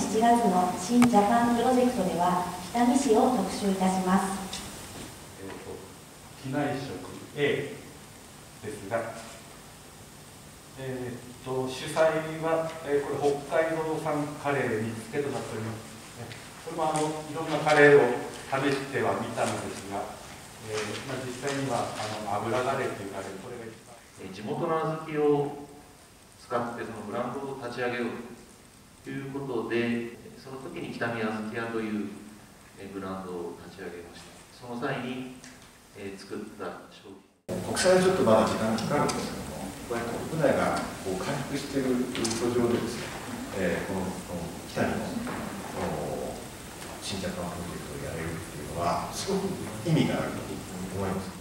7月の新ジャパンプロジェクトでは北見市を特集いたします。えー、と機内食 A ですが、えー、と主催は、えーこれ北海道産カレー煮付けとなっております。ねこれもあのいろんなカレーを試してはみたのですが、えーまあ、実際にはあの油カレーというカレーこれが一番。えー地元の小豆を使ってそのブランドを立ち上げようということでその時に北見小豆屋というブランドを立ち上げました。その際に、えー作った商品。国際はちょっとまだ時間がかかるんですけども、こうやって国内がこう回復している途上でですね、えーこのこの北見のこの新ジャパンプロジェクトをやれるっていうのは、すごく意味があると思います。